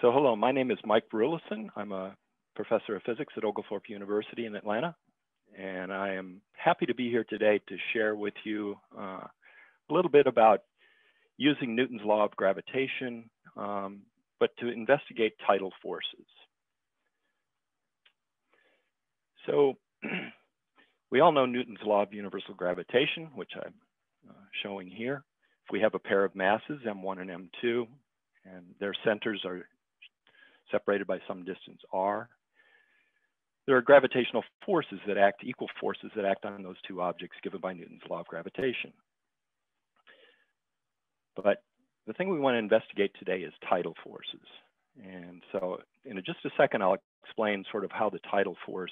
So hello, my name is Mike Rulison. I'm a professor of physics at Oglethorpe University in Atlanta. And I am happy to be here today to share with you uh, a little bit about using Newton's law of gravitation, um, but to investigate tidal forces. So we all know Newton's law of universal gravitation, which I'm uh, showing here. If we have a pair of masses, M1 and M2, and their centers are separated by some distance r, there are gravitational forces that act, equal forces that act on those two objects given by Newton's law of gravitation. But the thing we want to investigate today is tidal forces. And so in just a second, I'll explain sort of how the tidal force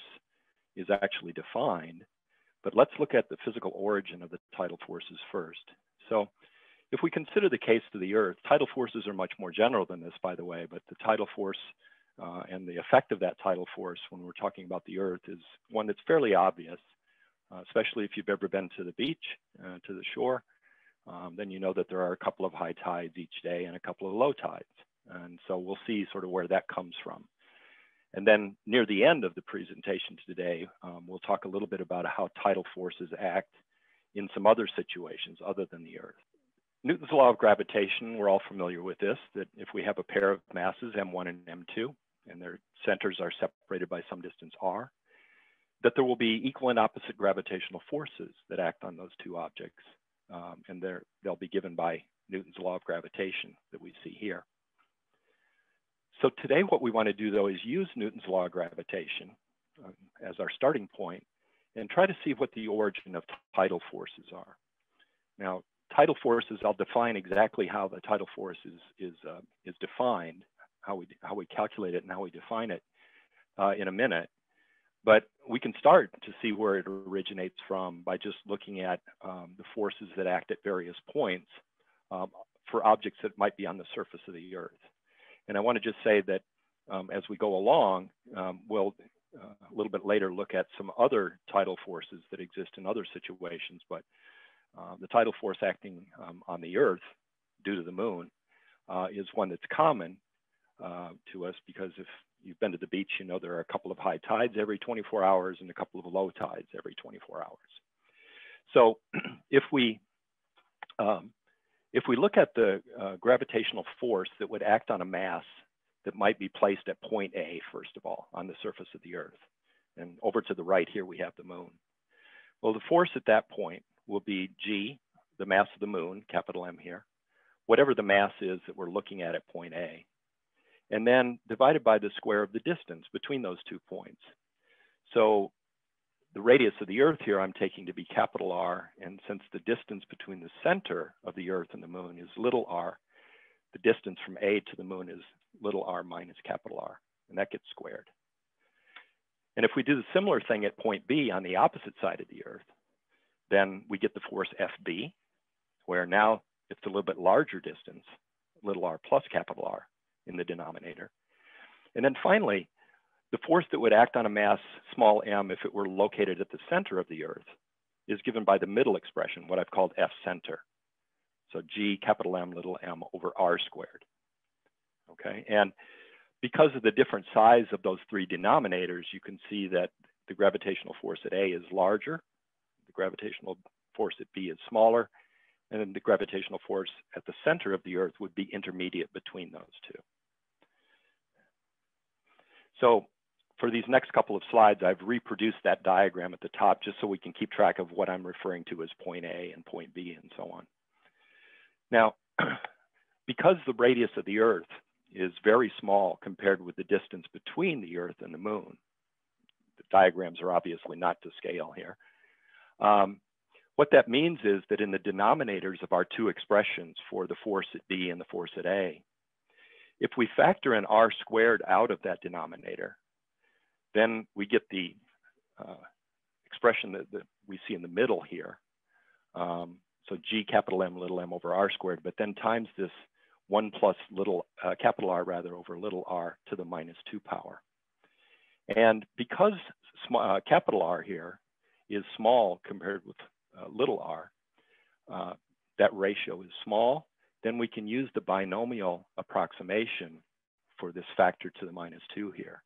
is actually defined. But let's look at the physical origin of the tidal forces first. So if we consider the case of the Earth, tidal forces are much more general than this, by the way, but the tidal force uh, and the effect of that tidal force when we're talking about the Earth is one that's fairly obvious, uh, especially if you've ever been to the beach, uh, to the shore. Um, then you know that there are a couple of high tides each day and a couple of low tides. And so we'll see sort of where that comes from. And then near the end of the presentation today, um, we'll talk a little bit about how tidal forces act in some other situations other than the Earth. Newton's law of gravitation, we're all familiar with this, that if we have a pair of masses, M1 and M2, and their centers are separated by some distance r, that there will be equal and opposite gravitational forces that act on those two objects. Um, and they'll be given by Newton's law of gravitation that we see here. So today what we want to do though is use Newton's law of gravitation um, as our starting point and try to see what the origin of tidal forces are. Now, tidal forces, I'll define exactly how the tidal force is, is, uh, is defined how we how we calculate it and how we define it uh, in a minute. But we can start to see where it originates from by just looking at um, the forces that act at various points um, for objects that might be on the surface of the Earth. And I want to just say that um, as we go along, um, we'll uh, a little bit later look at some other tidal forces that exist in other situations. But uh, the tidal force acting um, on the Earth due to the moon uh, is one that's common uh, to us because if you've been to the beach, you know there are a couple of high tides every 24 hours and a couple of low tides every 24 hours. So if we um, if we look at the uh, gravitational force that would act on a mass that might be placed at point A, first of all, on the surface of the Earth, and over to the right here we have the moon. Well, the force at that point will be G, the mass of the moon, capital M here, whatever the mass is that we're looking at at point A, and then divided by the square of the distance between those two points. So the radius of the Earth here I'm taking to be capital R, and since the distance between the center of the Earth and the moon is little r, the distance from A to the moon is little r minus capital R, and that gets squared. And if we do the similar thing at point B on the opposite side of the Earth, then we get the force FB, where now it's a little bit larger distance, little r plus capital R, in the denominator. And then finally, the force that would act on a mass small m if it were located at the center of the Earth is given by the middle expression, what I've called F center. So G capital M little m over R squared. Okay, and because of the different size of those three denominators, you can see that the gravitational force at A is larger, gravitational force at B is smaller, and then the gravitational force at the center of the Earth would be intermediate between those two. So for these next couple of slides, I've reproduced that diagram at the top just so we can keep track of what I'm referring to as point A and point B and so on. Now, because the radius of the Earth is very small compared with the distance between the Earth and the Moon, the diagrams are obviously not to scale here. Um, what that means is that in the denominators of our two expressions for the force at B and the force at A, if we factor in r squared out of that denominator, then we get the uh, expression that, that, we see in the middle here. Um, so g capital M little m over r squared, but then times this 1 plus little uh, capital R rather over little r to the minus 2 power. And because uh, capital R here is small compared with uh, little r, uh, that ratio is small then we can use the binomial approximation for this factor to the minus 2 here.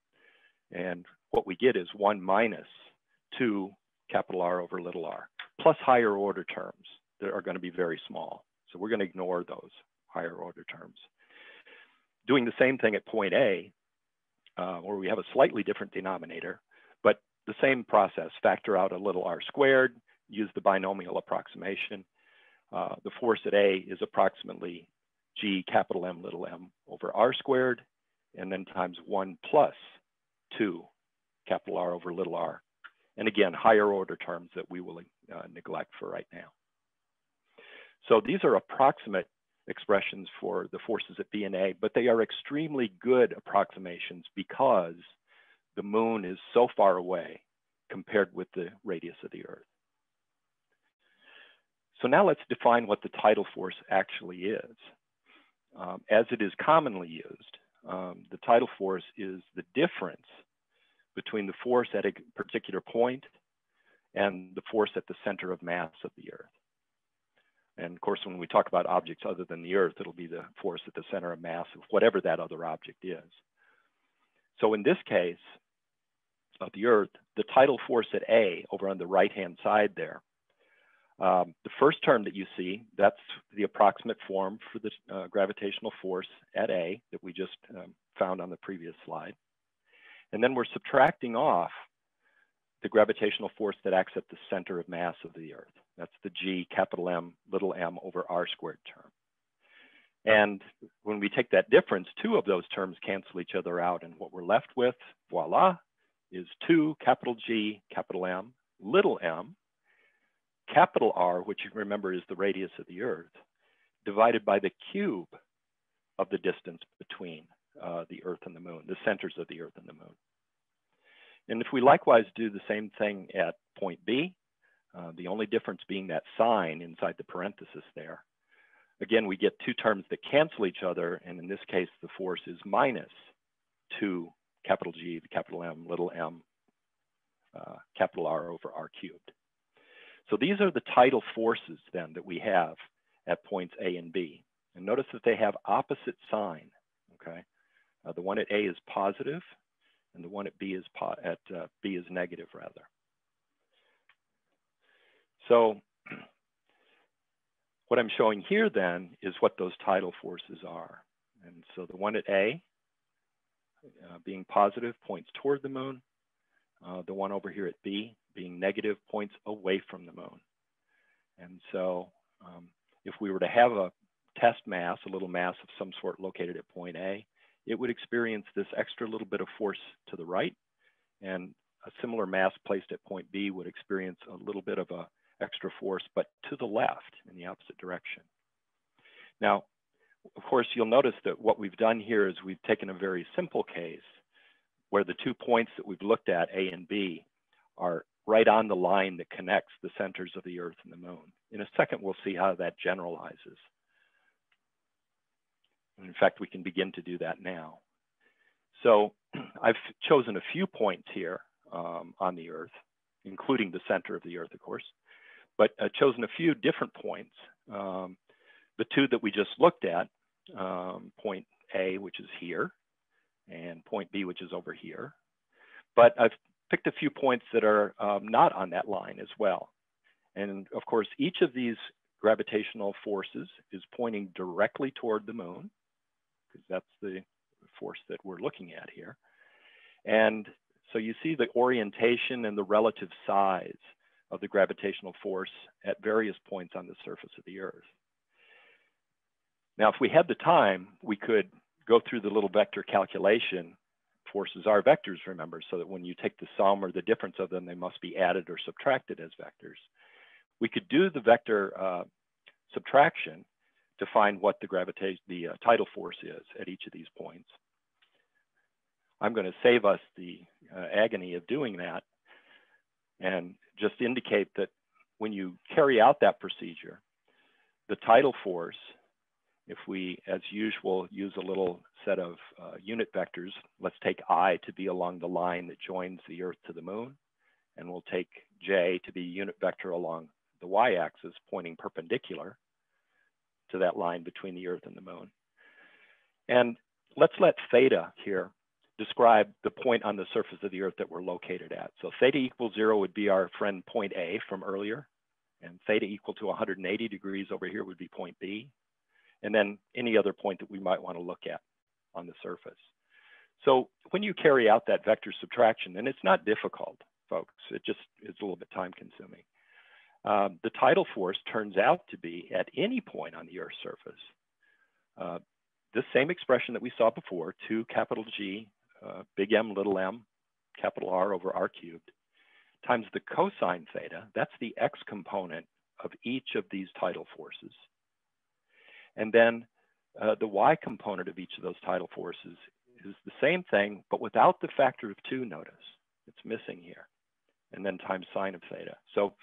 And what we get is 1 minus 2 capital R over little r, plus higher order terms that are going to be very small. So we're going to ignore those higher order terms. Doing the same thing at point A, uh, where we have a slightly different denominator, the same process, factor out a little r squared, use the binomial approximation. Uh, the force at A is approximately g capital M little m over r squared, and then times 1 plus 2 capital R over little r. And again, higher order terms that we will uh, neglect for right now. So these are approximate expressions for the forces at B and A, but they are extremely good approximations because the moon is so far away compared with the radius of the Earth. So now let's define what the tidal force actually is. Um, as it is commonly used, um, the tidal force is the difference between the force at a particular point and the force at the center of mass of the Earth. And of course, when we talk about objects other than the Earth, it'll be the force at the center of mass of whatever that other object is. So in this case of the Earth, the tidal force at A over on the right-hand side there, um, the first term that you see, that's the approximate form for the uh, gravitational force at A that we just um, found on the previous slide. And then we're subtracting off the gravitational force that acts at the center of mass of the Earth. That's the G capital M little m over r squared term. And when we take that difference, two of those terms cancel each other out. And what we're left with, voila, is 2 capital G capital M little m capital R, which you remember is the radius of the Earth, divided by the cube of the distance between uh, the Earth and the Moon, the centers of the Earth and the Moon. And if we likewise do the same thing at point B, uh, the only difference being that sign inside the parenthesis there, again, we get two terms that cancel each other. And in this case, the force is minus 2 capital G, the capital M, little m, uh, capital R over R cubed. So these are the tidal forces then that we have at points A and B. And notice that they have opposite sign, okay? Uh, the one at A is positive, and the one at B is at uh, B is negative rather. So what I'm showing here then is what those tidal forces are. And so the one at A, uh, being positive, points toward the moon. Uh, the one over here at B, being negative, points away from the moon. And so um, if we were to have a test mass, a little mass of some sort located at point A, it would experience this extra little bit of force to the right. And a similar mass placed at point B would experience a little bit of a extra force, but to the left in the opposite direction. Now, of course, you'll notice that what we've done here is we've taken a very simple case where the two points that we've looked at, A and B, are right on the line that connects the centers of the Earth and the Moon. In a second, we'll see how that generalizes. In fact, we can begin to do that now. So I've chosen a few points here um, on the Earth, including the center of the Earth, of course, but I've chosen a few different points. Um, the two that we just looked at, um, point A, which is here, and point B, which is over here. But I've picked a few points that are um, not on that line as well. And of course, each of these gravitational forces is pointing directly toward the moon, because that's the force that we're looking at here. And so you see the orientation and the relative size of the gravitational force at various points on the surface of the Earth. Now, if we had the time, we could go through the little vector calculation. Forces are vectors, remember, so that when you take the sum or the difference of them, they must be added or subtracted as vectors. We could do the vector uh, subtraction to find what the the uh, tidal force is at each of these points. I'm going to save us the uh, agony of doing that and just indicate that when you carry out that procedure, the tidal force if we, as usual, use a little set of uh, unit vectors, let's take I to be along the line that joins the Earth to the moon, and we'll take J to be a unit vector along the y-axis pointing perpendicular to that line between the Earth and the moon. And let's let theta here describe the point on the surface of the Earth that we're located at. So theta equals zero would be our friend point A from earlier, and theta equal to 180 degrees over here would be point B, and then any other point that we might want to look at on the surface. So when you carry out that vector subtraction, and it's not difficult, folks, it just is a little bit time consuming. Um, the tidal force turns out to be at any point on the Earth's surface, uh, this same expression that we saw before, 2 capital G, uh, big M, little m, capital R over R cubed, times the cosine theta, that's the x component of each of these tidal forces. And then uh, the y component of each of those tidal forces is the same thing, but without the factor of two, notice. It's missing here. And then times sine of theta. So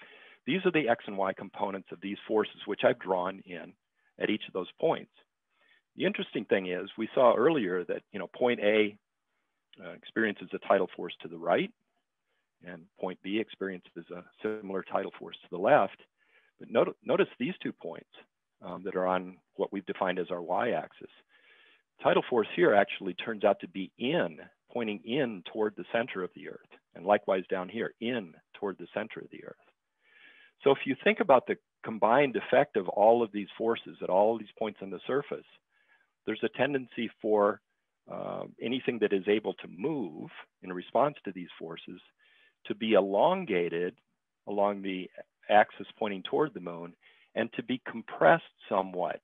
these are the x and y components of these forces, which I've drawn in at each of those points. The interesting thing is we saw earlier that, you know, point A uh, experiences a tidal force to the right, and point B experiences a similar tidal force to the left. But not notice these two points um, that are on what we've defined as our y-axis. Tidal force here actually turns out to be in, pointing in toward the center of the Earth, and likewise down here, in toward the center of the Earth. So if you think about the combined effect of all of these forces at all of these points on the surface, there's a tendency for uh, anything that is able to move in response to these forces to be elongated along the axis pointing toward the moon and to be compressed somewhat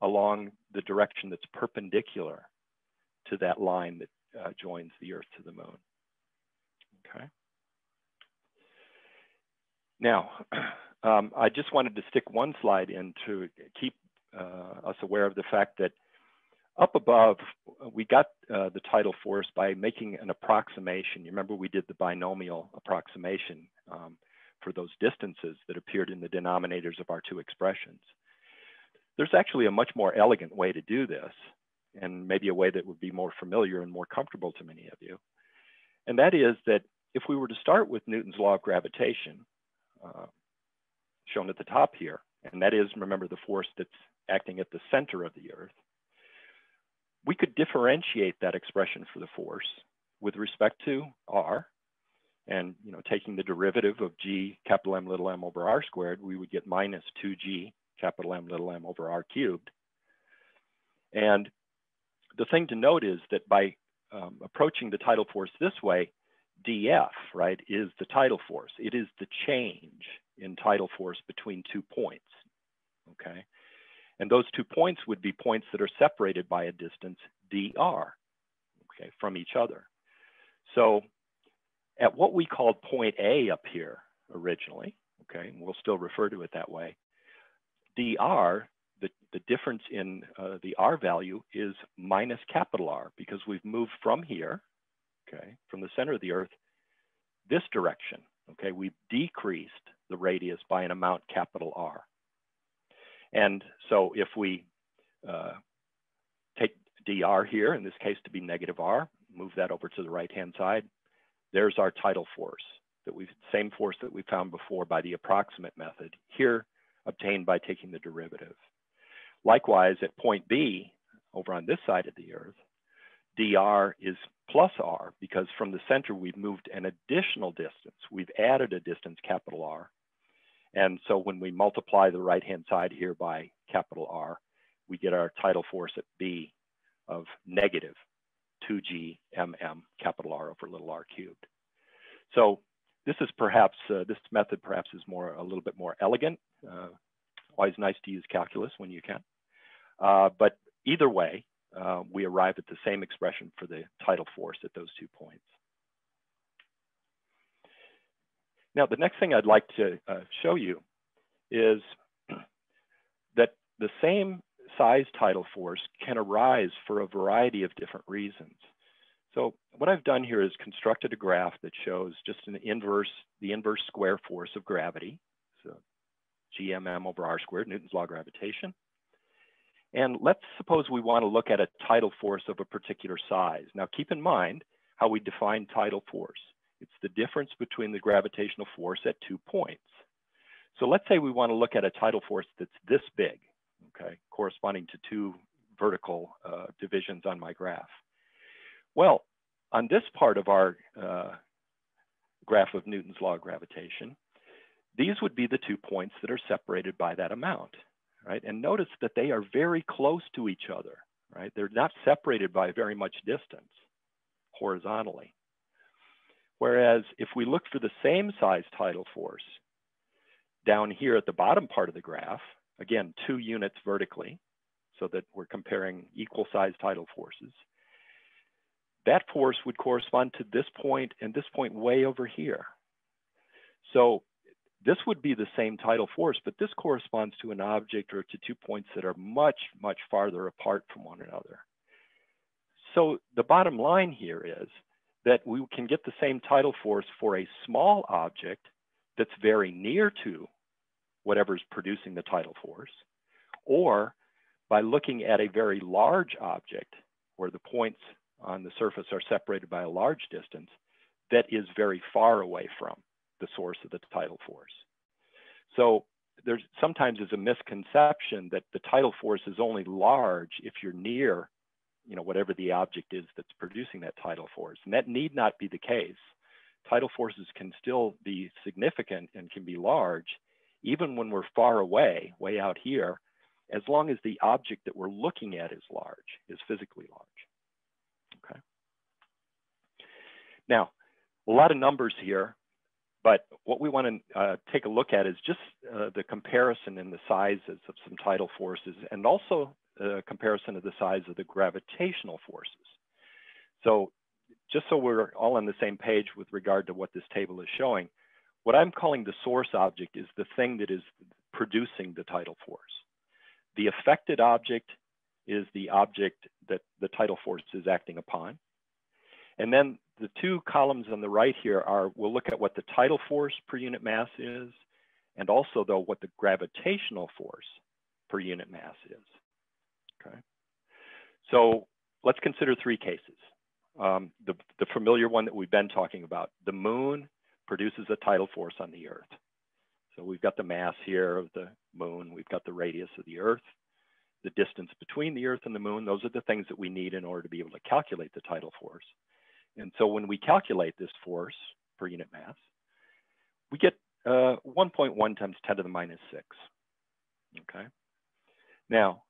along the direction that's perpendicular to that line that uh, joins the Earth to the moon. Okay. Now, um, I just wanted to stick one slide in to keep uh, us aware of the fact that up above, we got uh, the tidal force by making an approximation. You remember we did the binomial approximation um, for those distances that appeared in the denominators of our two expressions. There's actually a much more elegant way to do this, and maybe a way that would be more familiar and more comfortable to many of you. And that is that if we were to start with Newton's law of gravitation, uh, shown at the top here, and that is, remember, the force that's acting at the center of the Earth, we could differentiate that expression for the force with respect to r, and you know, taking the derivative of g capital M little m over r squared, we would get minus 2g capital M little m over r cubed. And the thing to note is that by um, approaching the tidal force this way, dF, right, is the tidal force. It is the change in tidal force between two points, okay? And those two points would be points that are separated by a distance dr, okay, from each other. So at what we called point A up here originally, okay, we'll still refer to it that way, dr, the, the difference in uh, the r value is minus capital R because we've moved from here, okay, from the center of the Earth, this direction, okay, we've decreased the radius by an amount capital R. And so if we uh, take dr here, in this case to be negative r, move that over to the right-hand side, there's our tidal force, that we've same force that we found before by the approximate method, here obtained by taking the derivative. Likewise, at point B, over on this side of the Earth, dr is plus r because from the center we've moved an additional distance. We've added a distance, capital R, and so when we multiply the right-hand side here by capital R, we get our tidal force at B of negative 2g mm capital R over little r cubed. So this is perhaps, uh, this method perhaps is more, a little bit more elegant. Uh, always nice to use calculus when you can. Uh, but either way, uh, we arrive at the same expression for the tidal force at those two points. Now, the next thing I'd like to uh, show you is that the same size tidal force can arise for a variety of different reasons. So what I've done here is constructed a graph that shows just an inverse, the inverse square force of gravity. So GMM over R squared, Newton's law of gravitation. And let's suppose we want to look at a tidal force of a particular size. Now keep in mind how we define tidal force. It's the difference between the gravitational force at two points. So let's say we want to look at a tidal force that's this big, okay, corresponding to two vertical uh, divisions on my graph. Well, on this part of our uh, graph of Newton's law of gravitation, these would be the two points that are separated by that amount, right? And notice that they are very close to each other, right? They're not separated by very much distance horizontally. Whereas if we look for the same size tidal force down here at the bottom part of the graph, again, two units vertically, so that we're comparing equal size tidal forces, that force would correspond to this point and this point way over here. So this would be the same tidal force, but this corresponds to an object or to two points that are much, much farther apart from one another. So the bottom line here is that we can get the same tidal force for a small object that's very near to whatever's producing the tidal force, or by looking at a very large object where the points on the surface are separated by a large distance that is very far away from the source of the tidal force. So there's sometimes is a misconception that the tidal force is only large if you're near, you know, whatever the object is that's producing that tidal force. And that need not be the case. Tidal forces can still be significant and can be large, even when we're far away, way out here, as long as the object that we're looking at is large, is physically large. Okay. Now, a lot of numbers here, but what we want to uh, take a look at is just uh, the comparison in the sizes of some tidal forces and also a comparison of the size of the gravitational forces. So just so we're all on the same page with regard to what this table is showing, what I'm calling the source object is the thing that is producing the tidal force. The affected object is the object that the tidal force is acting upon. And then the two columns on the right here are, we'll look at what the tidal force per unit mass is, and also though what the gravitational force per unit mass is, okay? So let's consider three cases. Um, the, the familiar one that we've been talking about, the moon produces a tidal force on the earth. So we've got the mass here of the moon, we've got the radius of the earth, the distance between the earth and the moon. Those are the things that we need in order to be able to calculate the tidal force. And so when we calculate this force per unit mass, we get uh, 1.1 times 10 to the minus 6. Okay. Now,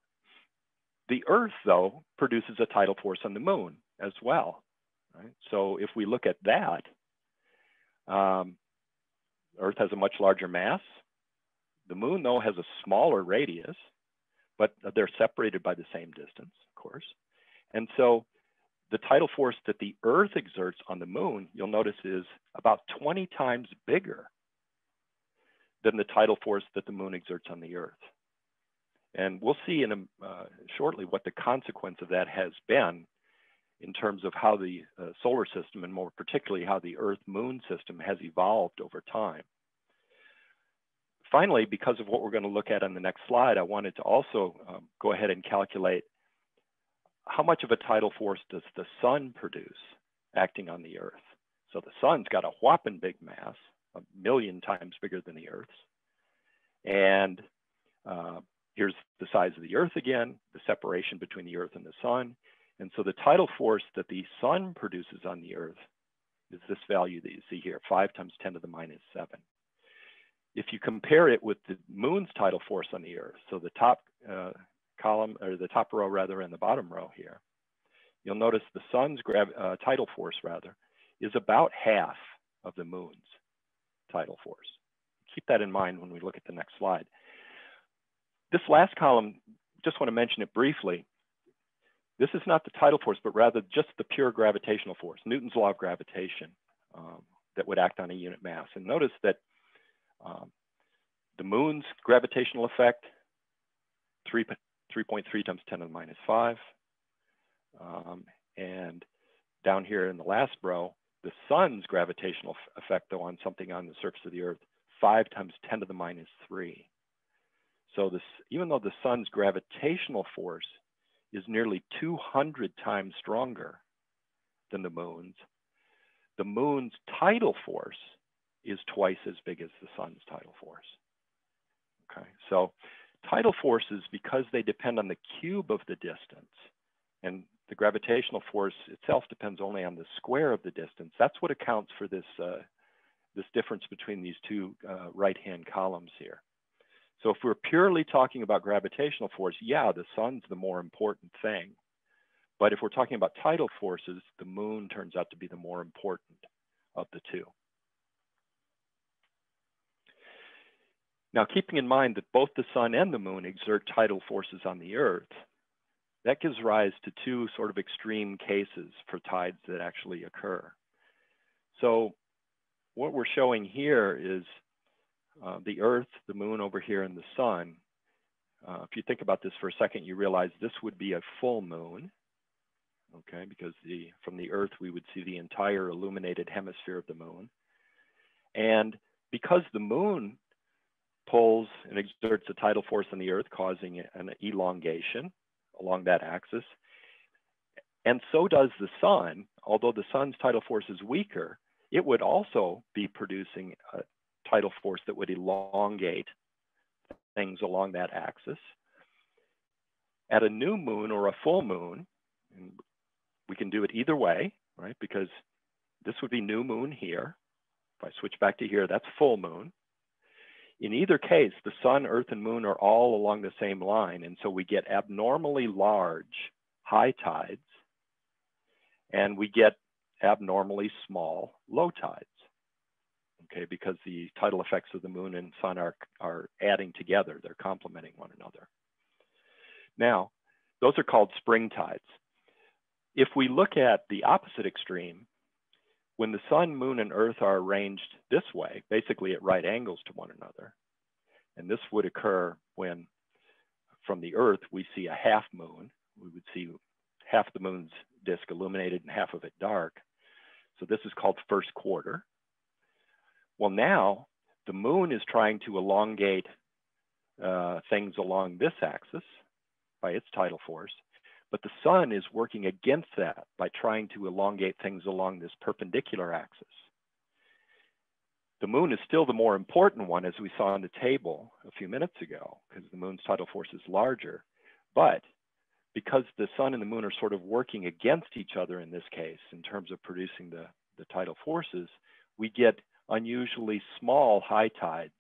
the Earth, though, produces a tidal force on the moon as well. Right? So if we look at that, um, Earth has a much larger mass. The moon, though, has a smaller radius, but they're separated by the same distance, of course. And so the tidal force that the Earth exerts on the moon, you'll notice is about 20 times bigger than the tidal force that the moon exerts on the Earth. And we'll see in a, uh, shortly what the consequence of that has been in terms of how the uh, solar system and more particularly how the Earth-Moon system has evolved over time. Finally, because of what we're going to look at on the next slide, I wanted to also um, go ahead and calculate how much of a tidal force does the sun produce acting on the Earth? So the sun's got a whopping big mass, a million times bigger than the Earth's. And uh, here's the size of the Earth again, the separation between the Earth and the sun. And so the tidal force that the sun produces on the Earth is this value that you see here, 5 times 10 to the minus 7. If you compare it with the moon's tidal force on the Earth, so the top uh, column, or the top row rather, and the bottom row here, you'll notice the sun's uh, tidal force rather is about half of the moon's tidal force. Keep that in mind when we look at the next slide. This last column, just want to mention it briefly. This is not the tidal force, but rather just the pure gravitational force, Newton's law of gravitation um, that would act on a unit mass. And notice that um, the moon's gravitational effect, 3, 3.3 times 10 to the minus 5. Um, and down here in the last row, the sun's gravitational effect, though, on something on the surface of the Earth, 5 times 10 to the minus 3. So this, even though the sun's gravitational force is nearly 200 times stronger than the moon's, the moon's tidal force is twice as big as the sun's tidal force. Okay, so tidal forces, because they depend on the cube of the distance, and the gravitational force itself depends only on the square of the distance, that's what accounts for this, uh, this difference between these two uh, right-hand columns here. So if we're purely talking about gravitational force, yeah, the sun's the more important thing. But if we're talking about tidal forces, the moon turns out to be the more important of the two. Now, keeping in mind that both the sun and the moon exert tidal forces on the earth, that gives rise to two sort of extreme cases for tides that actually occur. So what we're showing here is uh, the earth, the moon over here, and the sun. Uh, if you think about this for a second, you realize this would be a full moon, okay, because the, from the earth, we would see the entire illuminated hemisphere of the moon. And because the moon pulls and exerts a tidal force on the earth, causing an elongation along that axis. And so does the sun, although the sun's tidal force is weaker, it would also be producing a tidal force that would elongate things along that axis. At a new moon or a full moon, we can do it either way, right? Because this would be new moon here. If I switch back to here, that's full moon. In either case, the sun, earth, and moon are all along the same line. And so we get abnormally large high tides and we get abnormally small low tides. Okay, because the tidal effects of the moon and sun are, are adding together, they're complementing one another. Now, those are called spring tides. If we look at the opposite extreme, when the sun, moon, and earth are arranged this way, basically at right angles to one another, and this would occur when from the earth we see a half moon, we would see half the moon's disk illuminated and half of it dark. So this is called first quarter. Well, now the moon is trying to elongate uh, things along this axis by its tidal force. But the sun is working against that by trying to elongate things along this perpendicular axis. The moon is still the more important one, as we saw on the table a few minutes ago, because the moon's tidal force is larger. But because the sun and the moon are sort of working against each other in this case, in terms of producing the, the tidal forces, we get unusually small high tides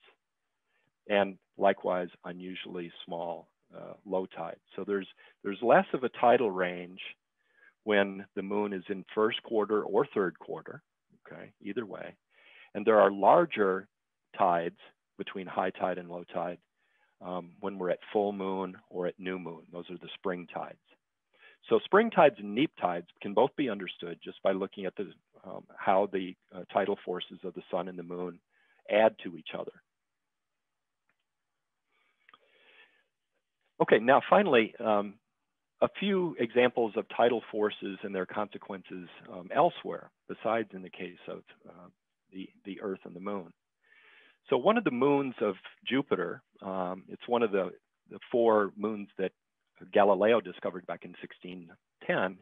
and likewise unusually small uh, low tide. So there's, there's less of a tidal range when the moon is in first quarter or third quarter, okay, either way. And there are larger tides between high tide and low tide um, when we're at full moon or at new moon. Those are the spring tides. So spring tides and neap tides can both be understood just by looking at the, um, how the uh, tidal forces of the sun and the moon add to each other. Okay, now finally, um, a few examples of tidal forces and their consequences um, elsewhere, besides in the case of uh, the, the Earth and the Moon. So one of the moons of Jupiter, um, it's one of the, the four moons that Galileo discovered back in 1610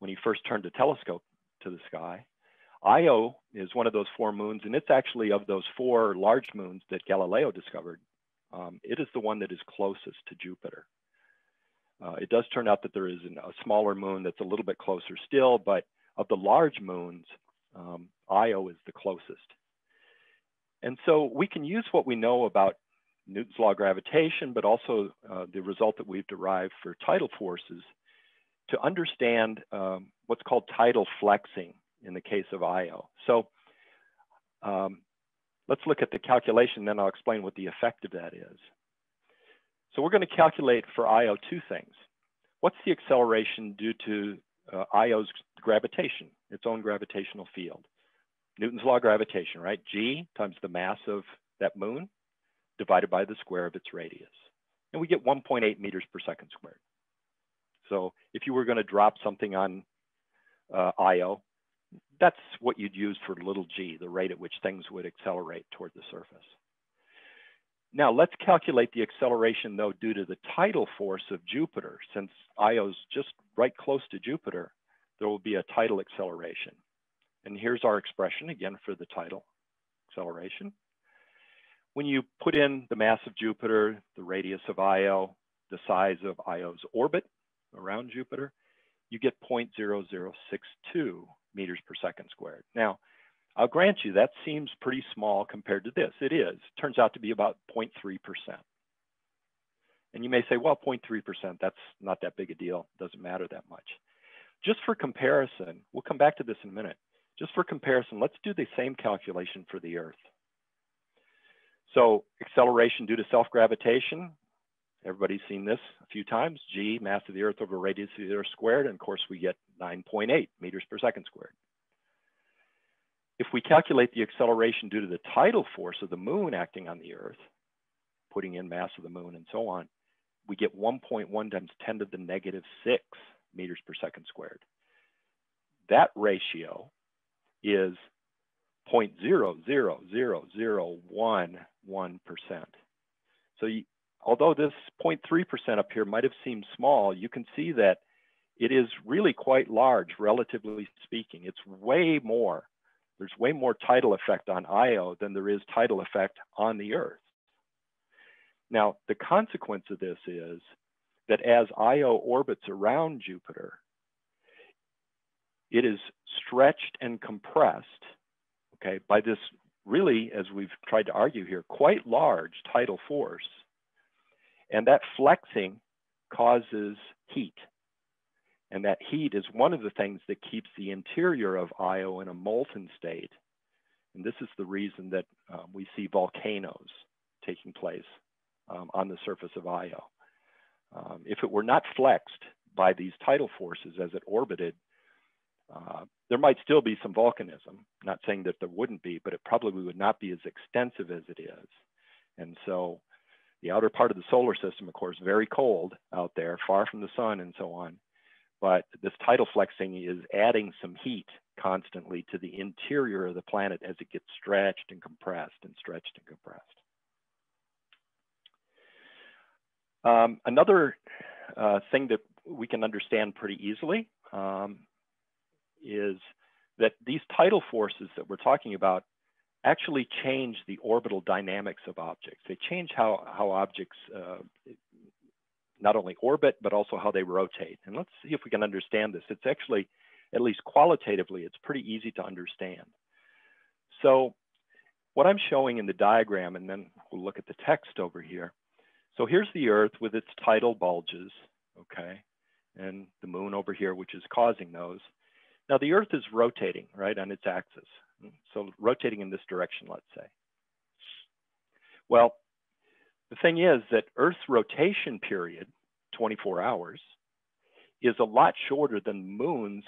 when he first turned a telescope to the sky. Io is one of those four moons, and it's actually of those four large moons that Galileo discovered, um, it is the one that is closest to Jupiter. Uh, it does turn out that there is an, a smaller moon that's a little bit closer still, but of the large moons, um, Io is the closest. And so we can use what we know about Newton's law of gravitation, but also uh, the result that we've derived for tidal forces to understand um, what's called tidal flexing in the case of Io. So um, Let's look at the calculation, then I'll explain what the effect of that is. So we're going to calculate for Io two things. What's the acceleration due to uh, Io's gravitation, its own gravitational field? Newton's law of gravitation, right? G times the mass of that moon divided by the square of its radius. And we get 1.8 meters per second squared. So if you were going to drop something on uh, Io, that's what you'd use for little g, the rate at which things would accelerate toward the surface. Now let's calculate the acceleration though due to the tidal force of Jupiter. Since Io's just right close to Jupiter, there will be a tidal acceleration. And here's our expression again for the tidal acceleration. when you put in the mass of Jupiter, the radius of Io, the size of Io's orbit around Jupiter, you get 0.0062 meters per second squared. Now, I'll grant you that seems pretty small compared to this. It is. Turns out to be about 0.3%. And you may say, well, 0.3%, that's not that big a deal. Doesn't matter that much. Just for comparison, we'll come back to this in a minute. Just for comparison, let's do the same calculation for the Earth. So acceleration due to self-gravitation, everybody's seen this a few times, g, mass of the Earth over radius of the Earth squared, and of course we get 9.8 meters per second squared. If we calculate the acceleration due to the tidal force of the moon acting on the Earth, putting in mass of the moon and so on, we get 1.1 times 10 to the negative 6 meters per second squared. That ratio is 0.0000111%. So you, although this 0.3% up here might have seemed small, you can see that it is really quite large, relatively speaking. It's way more there's way more tidal effect on Io than there is tidal effect on the Earth. Now, the consequence of this is that as Io orbits around Jupiter, it is stretched and compressed, okay, by this really, as we've tried to argue here, quite large tidal force. And that flexing causes heat. And that heat is one of the things that keeps the interior of Io in a molten state. And this is the reason that um, we see volcanoes taking place um, on the surface of Io. Um, if it were not flexed by these tidal forces as it orbited, uh, there might still be some volcanism. Not saying that there wouldn't be, but it probably would not be as extensive as it is. And so the outer part of the solar system, of course, very cold out there, far from the sun and so on but this tidal flexing is adding some heat constantly to the interior of the planet as it gets stretched and compressed and stretched and compressed. Um, another uh, thing that we can understand pretty easily um, is that these tidal forces that we're talking about actually change the orbital dynamics of objects. They change how, how objects uh, not only orbit, but also how they rotate. And let's see if we can understand this. It's actually, at least qualitatively, it's pretty easy to understand. So what I'm showing in the diagram, and then we'll look at the text over here. So here's the Earth with its tidal bulges, okay? And the moon over here, which is causing those. Now the Earth is rotating, right, on its axis. So rotating in this direction, let's say. Well, the thing is that Earth's rotation period, 24 hours, is a lot shorter than the moon's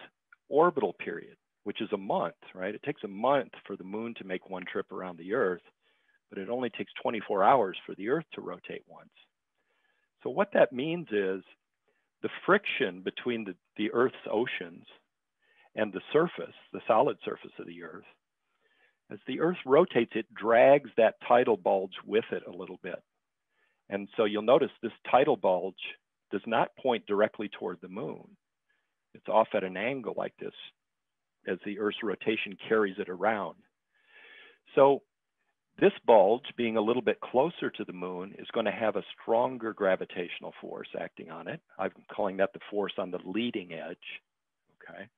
orbital period, which is a month, right? It takes a month for the moon to make one trip around the Earth, but it only takes 24 hours for the Earth to rotate once. So what that means is the friction between the, the Earth's oceans and the surface, the solid surface of the Earth, as the Earth rotates, it drags that tidal bulge with it a little bit. And so you'll notice this tidal bulge does not point directly toward the moon. It's off at an angle like this as the Earth's rotation carries it around. So this bulge being a little bit closer to the moon is going to have a stronger gravitational force acting on it. I'm calling that the force on the leading edge, okay?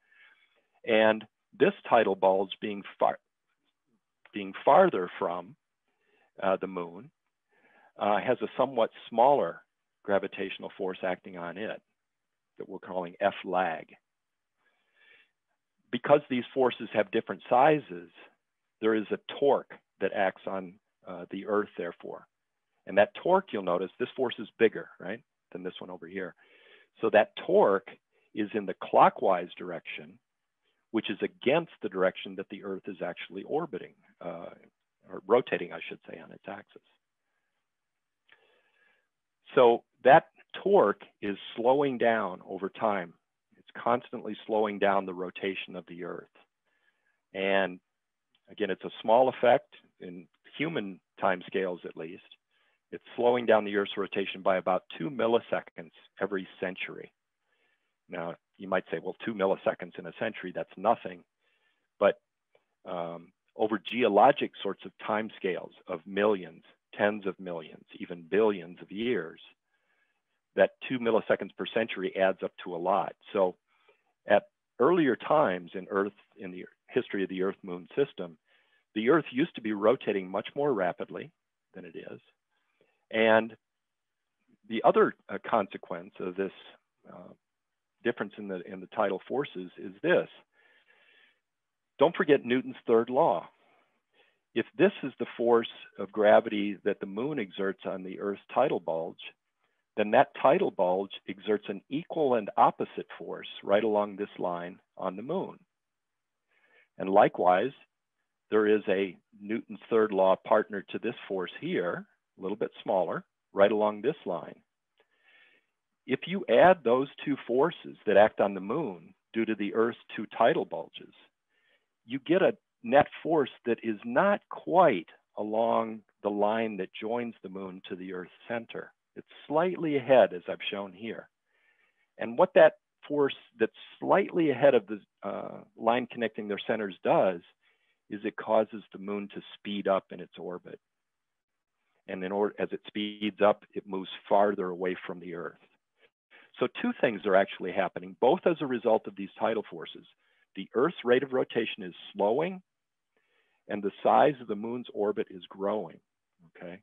And this tidal bulge being far, being farther from uh, the moon uh, has a somewhat smaller gravitational force acting on it that we're calling F lag. Because these forces have different sizes, there is a torque that acts on uh, the Earth, therefore. And that torque, you'll notice, this force is bigger, right, than this one over here. So that torque is in the clockwise direction, which is against the direction that the Earth is actually orbiting, uh, or rotating, I should say, on its axis. So that torque is slowing down over time. It's constantly slowing down the rotation of the Earth. And again, it's a small effect in human time scales at least. It's slowing down the Earth's rotation by about two milliseconds every century. Now, you might say, well, two milliseconds in a century, that's nothing. But um, over geologic sorts of time scales of millions, tens of millions, even billions of years, that two milliseconds per century adds up to a lot. So at earlier times in Earth, in the history of the Earth Moon system, the Earth used to be rotating much more rapidly than it is. And the other uh, consequence of this uh, difference in the, in the tidal forces is this. Don't forget Newton's third law. If this is the force of gravity that the moon exerts on the Earth's tidal bulge, then that tidal bulge exerts an equal and opposite force right along this line on the moon. And likewise, there is a Newton's third law partner to this force here, a little bit smaller, right along this line. If you add those two forces that act on the moon due to the Earth's two tidal bulges, you get a net force that is not quite along the line that joins the moon to the Earth's center. It's slightly ahead, as I've shown here. And what that force that's slightly ahead of the uh, line connecting their centers does is it causes the moon to speed up in its orbit. And in as it speeds up, it moves farther away from the Earth. So two things are actually happening, both as a result of these tidal forces. The Earth's rate of rotation is slowing, and the size of the moon's orbit is growing, okay?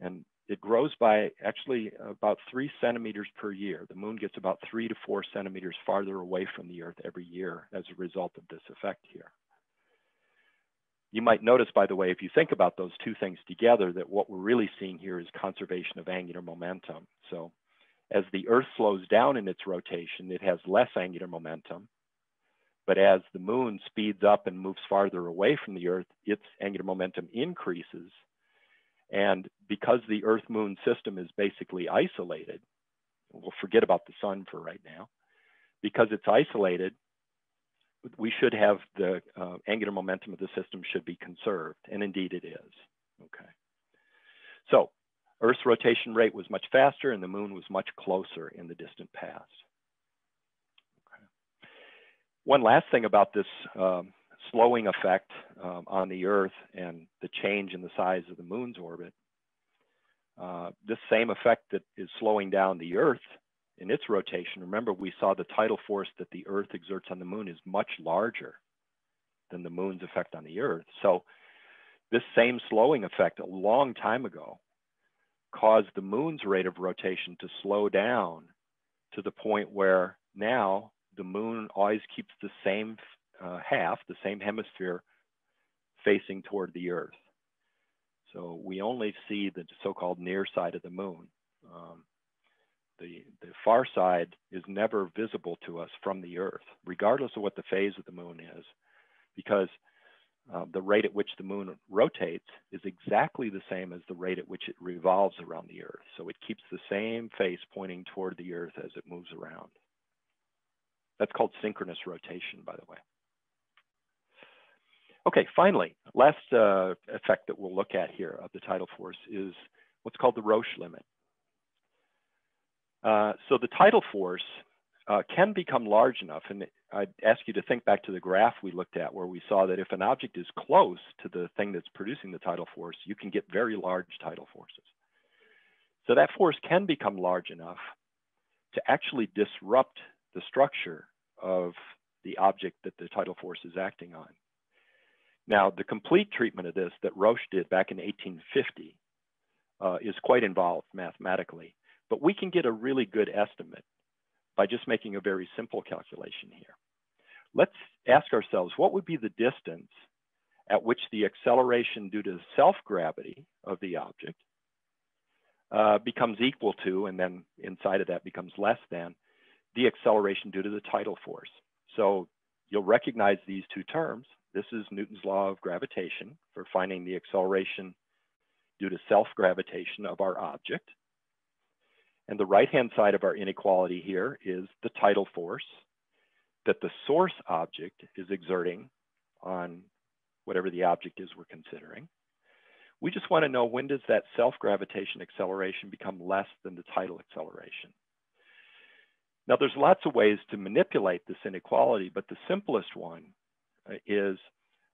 And it grows by actually about three centimeters per year. The moon gets about three to four centimeters farther away from the Earth every year as a result of this effect here. You might notice, by the way, if you think about those two things together, that what we're really seeing here is conservation of angular momentum. So as the Earth slows down in its rotation, it has less angular momentum. But as the moon speeds up and moves farther away from the Earth, its angular momentum increases and because the Earth Moon system is basically isolated, we'll forget about the sun for right now, because it's isolated, we should have the uh, angular momentum of the system should be conserved, and indeed it is. Okay. So Earth's rotation rate was much faster and the moon was much closer in the distant past. Okay. One last thing about this um, slowing effect um, on the Earth and the change in the size of the moon's orbit. Uh, this same effect that is slowing down the Earth in its rotation, remember we saw the tidal force that the Earth exerts on the moon is much larger than the moon's effect on the Earth. So this same slowing effect a long time ago caused the moon's rate of rotation to slow down to the point where now the moon always keeps the same uh, half, the same hemisphere, facing toward the Earth. So we only see the so-called near side of the moon. Um, the, the far side is never visible to us from the Earth, regardless of what the phase of the moon is, because uh, the rate at which the moon rotates is exactly the same as the rate at which it revolves around the Earth. So it keeps the same face pointing toward the Earth as it moves around. That's called synchronous rotation, by the way. Okay, finally, last uh, effect that we'll look at here of the tidal force is what's called the Roche limit. Uh, so the tidal force uh, can become large enough, and I'd ask you to think back to the graph we looked at where we saw that if an object is close to the thing that's producing the tidal force, you can get very large tidal forces. So that force can become large enough to actually disrupt the structure of the object that the tidal force is acting on. Now, the complete treatment of this that Roche did back in 1850 uh, is quite involved mathematically, but we can get a really good estimate by just making a very simple calculation here. Let's ask ourselves, what would be the distance at which the acceleration due to self-gravity of the object uh, becomes equal to, and then inside of that becomes less than, the acceleration due to the tidal force. So you'll recognize these two terms. This is Newton's law of gravitation for finding the acceleration due to self-gravitation of our object. And the right-hand side of our inequality here is the tidal force that the source object is exerting on whatever the object is we're considering. We just want to know when does that self-gravitation acceleration become less than the tidal acceleration. Now there's lots of ways to manipulate this inequality, but the simplest one uh, is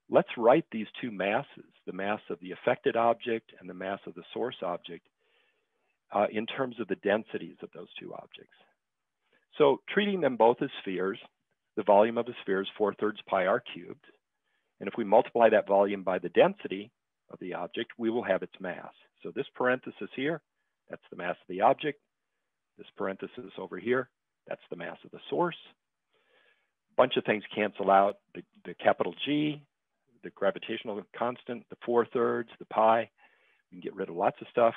let's write these two masses, the mass of the affected object and the mass of the source object, uh, in terms of the densities of those two objects. So treating them both as spheres, the volume of a sphere is 4 thirds pi r cubed. And if we multiply that volume by the density of the object, we will have its mass. So this parenthesis here, that's the mass of the object. This parenthesis over here, that's the mass of the source. A bunch of things cancel out, the, the capital G, the gravitational constant, the 4 thirds, the pi. We can get rid of lots of stuff.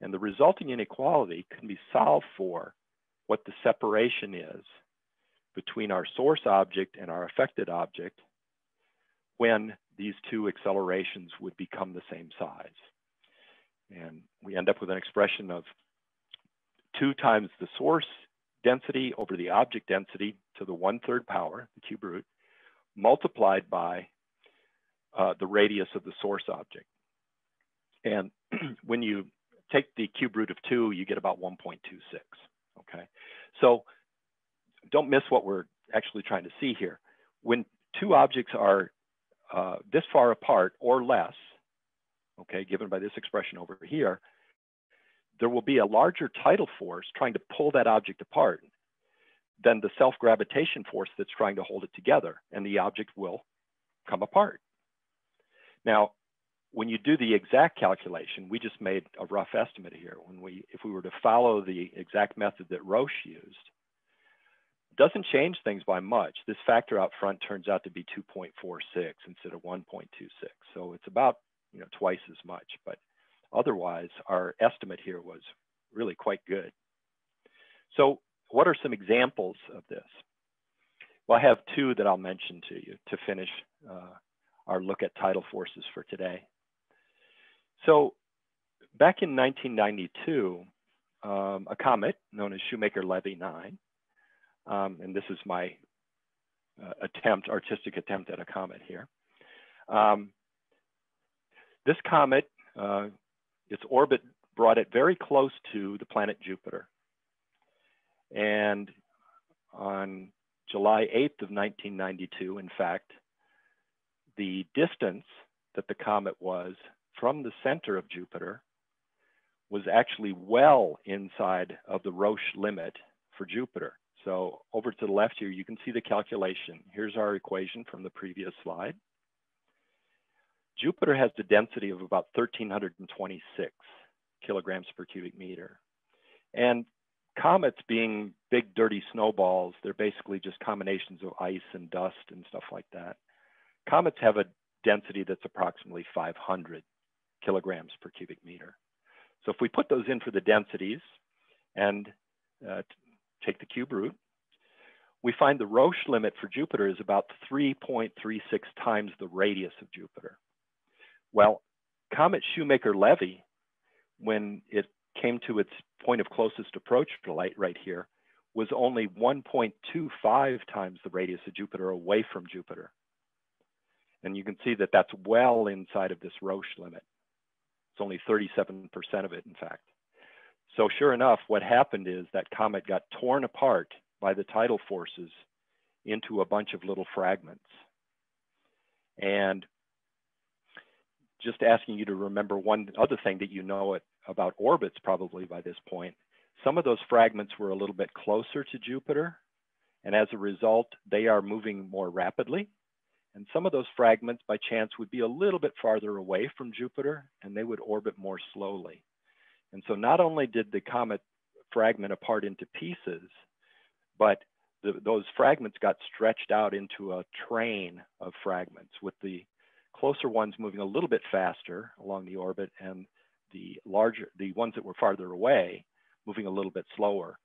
And the resulting inequality can be solved for what the separation is between our source object and our affected object when these two accelerations would become the same size. And we end up with an expression of two times the source density over the object density to the one third power, the cube root, multiplied by uh, the radius of the source object. And when you take the cube root of two, you get about 1.26, okay? So don't miss what we're actually trying to see here. When two objects are uh, this far apart or less, okay, given by this expression over here, there will be a larger tidal force trying to pull that object apart than the self-gravitation force that's trying to hold it together, and the object will come apart. Now, when you do the exact calculation, we just made a rough estimate here. When we, if we were to follow the exact method that Roche used, doesn't change things by much. This factor out front turns out to be 2.46 instead of 1.26. So it's about you know twice as much, but otherwise our estimate here was really quite good. So what are some examples of this? Well, I have two that I'll mention to you to finish uh, our look at tidal forces for today. So back in 1992, um, a comet known as Shoemaker-Levy 9, um, and this is my uh, attempt, artistic attempt at a comet here. Um, this comet, uh, its orbit brought it very close to the planet Jupiter. And on July 8th of 1992, in fact, the distance that the comet was from the center of Jupiter was actually well inside of the Roche limit for Jupiter. So over to the left here, you can see the calculation. Here's our equation from the previous slide. Jupiter has the density of about 1,326 kilograms per cubic meter. And comets being big dirty snowballs, they're basically just combinations of ice and dust and stuff like that. Comets have a density that's approximately 500 kilograms per cubic meter. So if we put those in for the densities and uh, take the cube root, we find the Roche limit for Jupiter is about 3.36 times the radius of Jupiter. Well, Comet Shoemaker-Levy, when it came to its point of closest approach to light right here, was only 1.25 times the radius of Jupiter away from Jupiter. And you can see that that's well inside of this Roche limit. It's only 37% of it, in fact. So sure enough, what happened is that comet got torn apart by the tidal forces into a bunch of little fragments. And just asking you to remember one other thing that you know it, about orbits probably by this point. Some of those fragments were a little bit closer to Jupiter, and as a result, they are moving more rapidly. And some of those fragments, by chance, would be a little bit farther away from Jupiter, and they would orbit more slowly. And so not only did the comet fragment apart into pieces, but the, those fragments got stretched out into a train of fragments with the closer ones moving a little bit faster along the orbit and the larger, the ones that were farther away moving a little bit slower.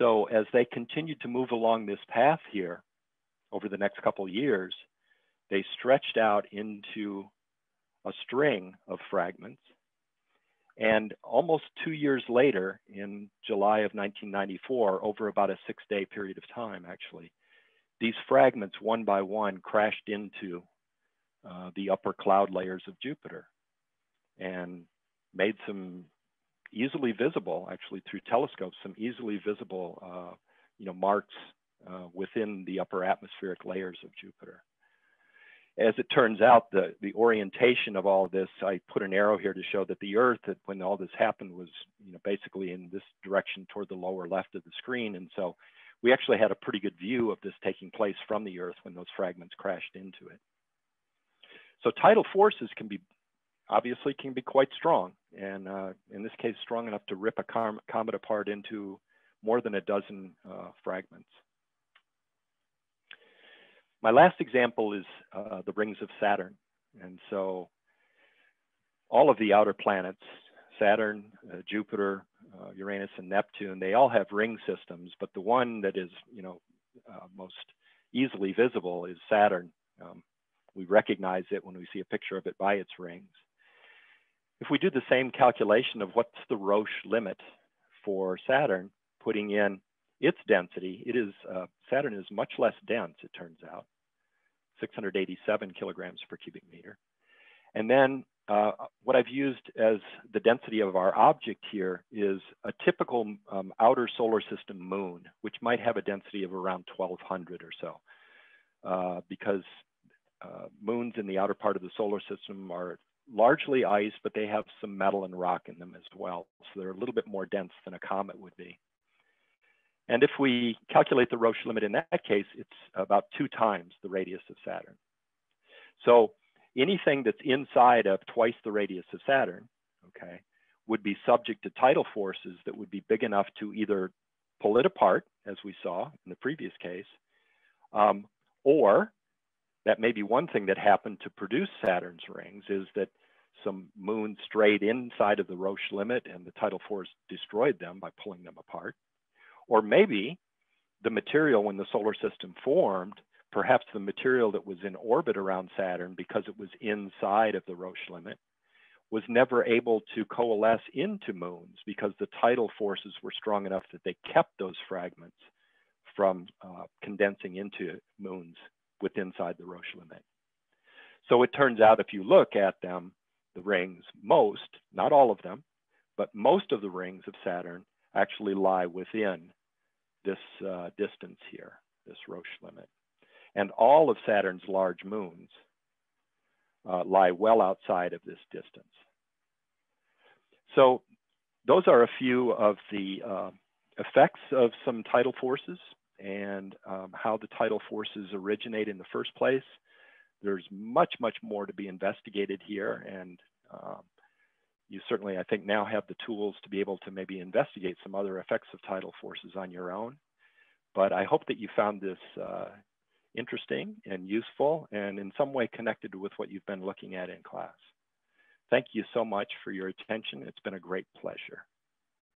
So as they continued to move along this path here over the next couple years, they stretched out into a string of fragments and almost two years later, in July of 1994, over about a six day period of time, actually, these fragments, one by one, crashed into uh, the upper cloud layers of Jupiter and made some easily visible, actually through telescopes, some easily visible uh, you know, marks uh, within the upper atmospheric layers of Jupiter. As it turns out, the, the orientation of all of this, I put an arrow here to show that the Earth, when all this happened, was you know, basically in this direction toward the lower left of the screen. And so we actually had a pretty good view of this taking place from the Earth when those fragments crashed into it. So tidal forces can be, obviously can be quite strong. And uh, in this case, strong enough to rip a comet apart into more than a dozen uh, fragments. My last example is uh, the rings of Saturn. And so all of the outer planets, Saturn, uh, Jupiter, uh, Uranus, and Neptune, they all have ring systems, but the one that is, you know, uh, most easily visible is Saturn. Um, we recognize it when we see a picture of it by its rings. If we do the same calculation of what's the Roche limit for Saturn, putting in its density, it is, uh, Saturn is much less dense, it turns out. 687 kilograms per cubic meter. And then uh, what I've used as the density of our object here is a typical um, outer solar system moon, which might have a density of around 1200 or so. Uh, because uh, moons in the outer part of the solar system are largely ice, but they have some metal and rock in them as well. So they're a little bit more dense than a comet would be. And if we calculate the Roche limit in that case, it's about two times the radius of Saturn. So anything that's inside of twice the radius of Saturn, okay, would be subject to tidal forces that would be big enough to either pull it apart, as we saw in the previous case, um, or that may be one thing that happened to produce Saturn's rings is that some moons strayed inside of the Roche limit and the tidal force destroyed them by pulling them apart. Or maybe the material when the solar system formed, perhaps the material that was in orbit around Saturn because it was inside of the Roche limit, was never able to coalesce into moons because the tidal forces were strong enough that they kept those fragments from uh, condensing into moons with inside the Roche limit. So it turns out if you look at them, the rings, most, not all of them, but most of the rings of Saturn actually lie within this uh, distance here, this Roche limit. And all of Saturn's large moons uh, lie well outside of this distance. So those are a few of the uh, effects of some tidal forces and um, how the tidal forces originate in the first place. There's much, much more to be investigated here. And um, you certainly, I think, now have the tools to be able to maybe investigate some other effects of tidal forces on your own. But I hope that you found this uh, interesting and useful and in some way connected with what you've been looking at in class. Thank you so much for your attention. It's been a great pleasure.